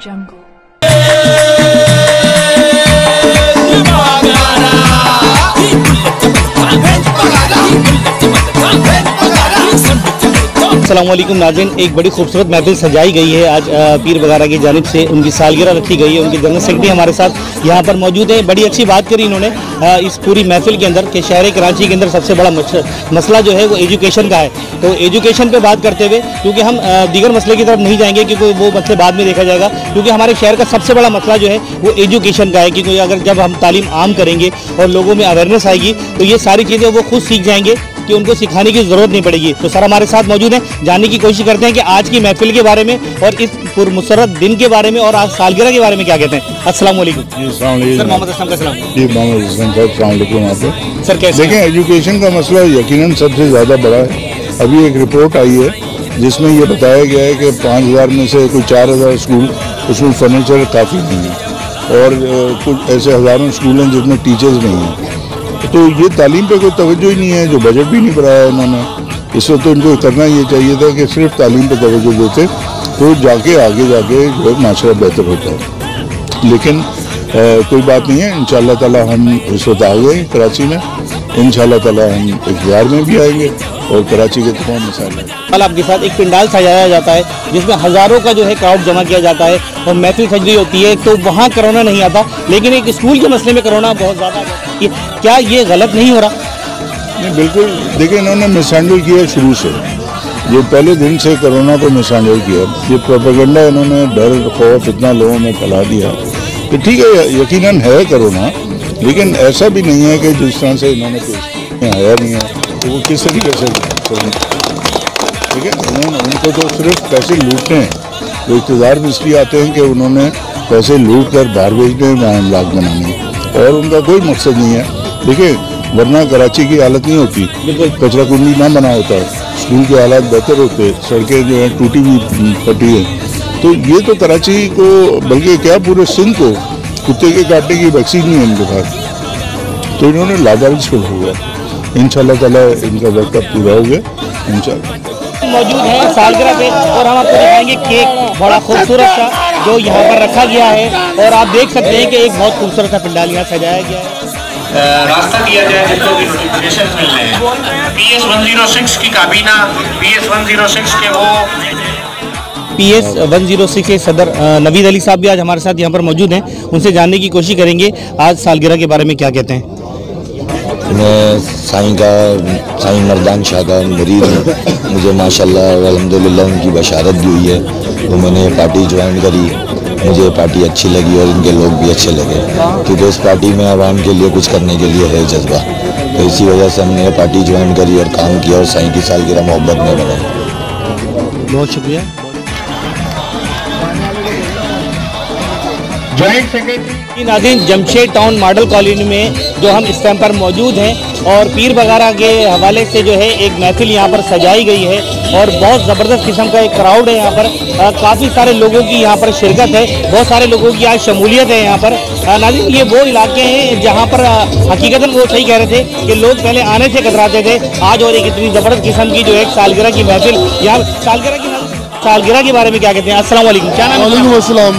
jungle. वालेकुम नाजिन। एक बड़ी खूबसूरत महफिल सजाई गई है। आज पीर वगैरह की जानब से उनकी सालगिरह रखी गई है। उनके जनरल सेक्रेटरी हमारे साथ यहाँ पर मौजूद है। बड़ी अच्छी बात करी इन्होंने इस पूरी महफिल के अंदर कि शहर कराची के अंदर सबसे बड़ा मसला जो है वो एजुकेशन का है। तो एजुकेशन पर बात करते हुए, क्योंकि हम दीगर मसले की तरफ़ नहीं जाएँगे, क्योंकि वो मसले बाद में देखा जाएगा, क्योंकि हमारे शहर का सबसे बड़ा मसला जो है वो एजुकेशन का है। क्योंकि अगर जब हम तालीम आम करेंगे और लोगों में अवेयरनेस आएगी तो ये सारी चीज़ें वो खुद सीख जाएँगे। कि उनको सिखाने की ज़रूरत नहीं पड़ेगी। तो सर हमारे साथ मौजूद हैं। जानने की कोशिश करते हैं कि आज की महफिल के बारे में और इस पुरमसरत दिन के बारे में और आज सालगिरह के बारे में क्या कहते हैं। जी सर मोहम्मद असलम का सलाम। जी मोहम्मद सर कैसे देखें एजुकेशन का मसला यकीन सबसे ज़्यादा बड़ा है। अभी एक रिपोर्ट आई है जिसमें ये बताया गया है कि पाँच हज़ार में से कोई चार हज़ार स्कूल उसमें फर्नीचर काफ़ी नहीं है। और कुछ ऐसे हज़ारों स्कूल हैं जिसमें टीचर्स नहीं हैं। तो ये तालीम पे कोई तवज्जो ही नहीं है जो बजट भी नहीं बढ़ाया उन्होंने। इस वक्त तो इनको करना ये चाहिए था कि सिर्फ़ तालीम पे तवज्जो देते तो जाके आगे जाके जो है माशरा बेहतर होता है। लेकिन अ, कोई बात नहीं है इन ताला हम इस वक्त आ गए कराची में। इन ताला हम इख्तियार में भी आएँगे और कराची के तमाम मसाइल कल आपके साथ एक पंडाल सजाया जाता है जिसमें हज़ारों का जो है क्राउड जमा किया जाता है और महफिल सजरी होती है तो वहाँ करोना नहीं आता लेकिन एक स्कूल के मसले में करोना बहुत ज़्यादा है। क्या ये गलत नहीं हो रहा? नहीं, बिल्कुल, देखिए, इन्होंने मिसहैंडल किया शुरू से। ये पहले दिन से कोरोना को मिसहैंडल किया। ये प्रोपेगेंडा इन्होंने डर, खौफ इतना लोगों में फैला दिया। कि ठीक है, यकीनन है कोरोना, लेकिन ऐसा भी नहीं है कि जिस तरह से इन्होंने आया नहीं है तो वो किस तरीके से ठीक है उन्होंने, उनको तो सिर्फ़ पैसे लूटने हैं। वो इकतदार में इसलिए आते हैं कि उन्होंने पैसे लूट कर बाहर भेजने वहाँ इमलाक बनाने। और उनका कोई मकसद नहीं है। देखिए वरना कराची की हालत नहीं होती। कचरा कुंडी ना बना होता। स्कूल के हालात बेहतर होते। सड़कें जो हैं टूटी हुई पटी है। तो ये तो कराची को बल्कि क्या पूरे सिंध को कुत्ते के काटने की वैक्सीन नहीं है इनके पास। तो इन्होंने लावारिस को हुआ इन ताला इनका अब पूरा हो गया। इन मौजूद है सालगिरह पे और हम आपको दिखाएँगे केक बड़ा खूबसूरत सा जो यहाँ पर रखा गया है और आप देख सकते हैं कि एक बहुत खूबसूरत सा पंडाल यहाँ सजाया गया है। रास्ता दिया जाए जिनको भी नोटिफिकेशन मिल रहे हैं। P S one zero six की काबीना P S one zero six के वो P S one zero six के सदर नवीद अली साहब भी आज हमारे साथ यहाँ पर मौजूद हैं। उनसे जानने की कोशिश करेंगे आज सालगिरह के बारे में क्या कहते हैं? मैं साईं का साईं मर्दान शाह का मरीज़ हूँ। मुझे माशाल्लाह अल्हम्दुलिल्लाह उनकी बशारत भी हुई है। तो मैंने पार्टी ज्वाइन करी। मुझे पार्टी अच्छी लगी और इनके लोग भी अच्छे लगे। क्योंकि इस पार्टी में आवाम के लिए कुछ करने के लिए है जज्बा। तो इसी वजह से हमने ये पार्टी ज्वाइन करी और काम किया और साईं की सालगिरह मोहब्बत में बनाई बहुत शुक्रिया। ज्वाइंट सेक्रेटरी नाजीन जमशेद टाउन मॉडल कॉलोनी में जो हम इस टाइम पर मौजूद हैं और पीर वगैरह के हवाले से जो है एक महफिल यहाँ पर सजाई गई है और बहुत ज़बरदस्त किस्म का एक क्राउड है यहाँ पर। काफ़ी सारे लोगों की यहाँ पर शिरकत है बहुत सारे लोगों की आज शमूलियत है यहाँ पर। नाजिम ये वो इलाके हैं जहाँ पर हकीकत वो सही कह रहे थे कि लोग पहले आने से कतराते थे आज और एक इतनी ज़बरदस्त किस्म की जो है सालगिरह की महफिल यहाँ सालगिरह की सालगिरह के बारे में क्या कहते हैं? असल क्या नाम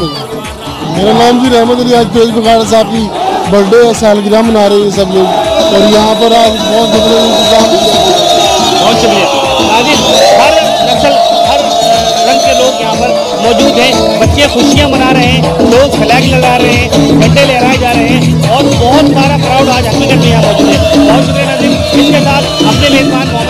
मेरा नाम जी रहमत अली आज तेज बखाड़ साहब की बर्थडे और सालगिरह मना रहे हैं सब लोग। और यहाँ पर आज बहुत। बहुत शुक्रिया। हर नक्सल हर रंग के लोग यहाँ पर मौजूद हैं। बच्चे खुशियाँ मना रहे हैं, लोग फ्लैग लगा रहे हैं, झंडे लहराए जा रहे हैं। और बहुत सारा क्राउड आज हकीकत में यहाँ मौजूद है। बहुत शुक्रिया नाजिन इसके साथ अपने मोहम्मद